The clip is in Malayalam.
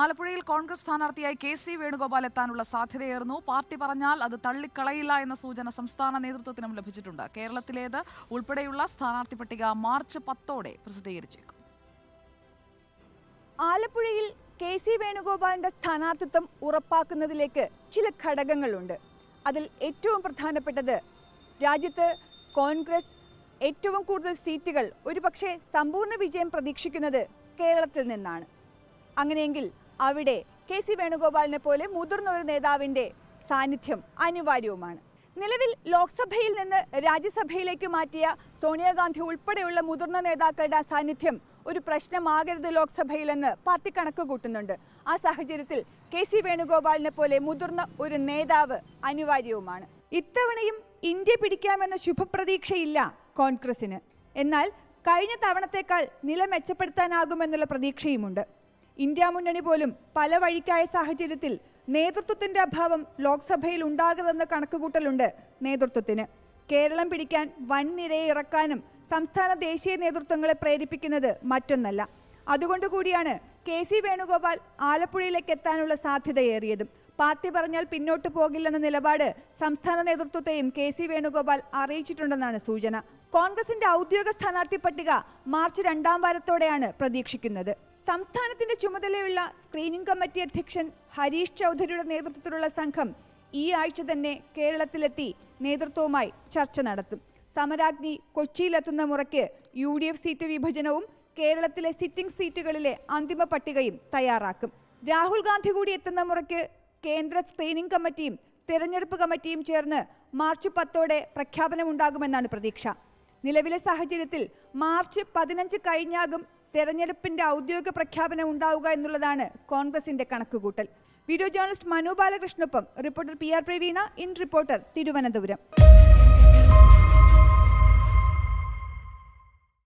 ആലപ്പുഴയിൽ കോൺഗ്രസ് സ്ഥാനാർത്ഥിയായി കെ സി വേണുഗോപാൽ എത്താനുള്ള സാധ്യതയേറുന്നു. പാർട്ടി പറഞ്ഞാൽ അത് തള്ളിക്കളയില്ല എന്ന സൂചന സംസ്ഥാന നേതൃത്വത്തിനും ലഭിച്ചിട്ടുണ്ട്. കേരളത്തിലേത് ഉൾപ്പെടെയുള്ള സ്ഥാനാർത്ഥി പട്ടിക മാർച്ച് പത്തോടെ പ്രസിദ്ധീകരിച്ചേക്കും. ആലപ്പുഴയിൽ കെ സി വേണുഗോപാലിന്റെ സ്ഥാനാർത്ഥിത്വം ഉറപ്പാക്കുന്നതിലേക്ക് ചില ഘടകങ്ങളുണ്ട്. അതിൽ ഏറ്റവും പ്രധാനപ്പെട്ടത് രാജ്യത്ത് കോൺഗ്രസ് ഏറ്റവും കൂടുതൽ സീറ്റുകൾ ഒരുപക്ഷെ സമ്പൂർണ വിജയം പ്രതീക്ഷിക്കുന്നത് കേരളത്തിൽ നിന്നാണ്. അങ്ങനെയെങ്കിൽ അവിടെ കെ സി വേണുഗോപാലിനെ പോലെ മുതിർന്ന ഒരു നേതാവിന്റെ സാന്നിധ്യം അനിവാര്യവുമാണ്. നിലവിൽ ലോക്സഭയിൽ നിന്ന് രാജ്യസഭയിലേക്ക് മാറ്റിയ സോണിയാഗാന്ധി ഉൾപ്പെടെയുള്ള മുതിർന്ന നേതാക്കളുടെ സാന്നിധ്യം ഒരു പ്രശ്നമാകരുത് ലോക്സഭയിലെന്ന് പാർട്ടി കണക്ക് കൂട്ടുന്നുണ്ട്. ആ സാഹചര്യത്തിൽ കെ സി വേണുഗോപാലിനെ പോലെ മുതിർന്ന ഒരു നേതാവ് അനിവാര്യവുമാണ്. ഇത്തവണയും ഇന്ത്യ പിടിക്കാമെന്ന ശുഭപ്രതീക്ഷയില്ല കോൺഗ്രസിന് എന്നാൽ കഴിഞ്ഞ തവണത്തേക്കാൾ നില മെച്ചപ്പെടുത്താനാകുമെന്നുള്ള പ്രതീക്ഷയുമുണ്ട്. ഇന്ത്യ മുന്നണി പോലും പല വഴിക്കായ സാഹചര്യത്തിൽ നേതൃത്വത്തിന്റെ അഭാവം ലോക്സഭയിൽ ഉണ്ടാകരുതെന്ന കണക്കുകൂട്ടലുണ്ട് നേതൃത്വത്തിന്. കേരളം പിടിക്കാൻ വൻനിരയെ ഇറക്കാനും സംസ്ഥാന ദേശീയ നേതൃത്വങ്ങളെ പ്രേരിപ്പിക്കുന്നത് മറ്റൊന്നല്ല. അതുകൊണ്ടുകൂടിയാണ് കെ സി വേണുഗോപാൽ ആലപ്പുഴയിലേക്ക് എത്താനുള്ള സാധ്യതയേറിയതും. പാർട്ടി പറഞ്ഞാൽ പിന്നോട്ട് പോകില്ലെന്ന നിലപാട് സംസ്ഥാന നേതൃത്വത്തെയും കെ സി വേണുഗോപാൽ അറിയിച്ചിട്ടുണ്ടെന്നാണ് സൂചന. കോൺഗ്രസിന്റെ ഔദ്യോഗിക സ്ഥാനാർത്ഥി പട്ടിക മാർച്ച് രണ്ടാം വാരത്തോടെയാണ് പ്രതീക്ഷിക്കുന്നത്. സംസ്ഥാനത്തിന്റെ ചുമതലയുള്ള സ്ക്രീനിംഗ് കമ്മിറ്റി അധ്യക്ഷൻ ഹരീഷ് ചൗധരിയുടെ നേതൃത്വത്തിലുള്ള സംഘം ഈ ആഴ്ച തന്നെ കേരളത്തിലെത്തി നേതൃത്വവുമായി ചർച്ച നടത്തും. സമരാഗ്നി കൊച്ചിയിലെത്തുന്ന മുറയ്ക്ക് യു ഡി എഫ് സീറ്റ് വിഭജനവും കേരളത്തിലെ സിറ്റിംഗ് സീറ്റുകളിലെ അന്തിമ പട്ടികയും തയ്യാറാക്കും. രാഹുൽ ഗാന്ധി കൂടി എത്തുന്ന മുറയ്ക്ക് കേന്ദ്ര സ്ക്രീനിംഗ് കമ്മിറ്റിയും തിരഞ്ഞെടുപ്പ് കമ്മിറ്റിയും ചേർന്ന് മാർച്ച് പത്തോടെ പ്രഖ്യാപനമുണ്ടാകുമെന്നാണ് പ്രതീക്ഷ. നിലവിലെ സാഹചര്യത്തിൽ മാർച്ച് പതിനഞ്ച് കഴിഞ്ഞാകും തെരഞ്ഞെടുപ്പിന്റെ ഔദ്യോഗിക പ്രഖ്യാപനം ഉണ്ടാവുക എന്നുള്ളതാണ് കോൺഗ്രസിന്റെ കണക്കുകൂട്ടൽ. വീഡിയോ ജേർണലിസ്റ്റ് മനു ബാലകൃഷ്ണൊപ്പം reporter P R Praveena in reporter Thiruvananthapuram.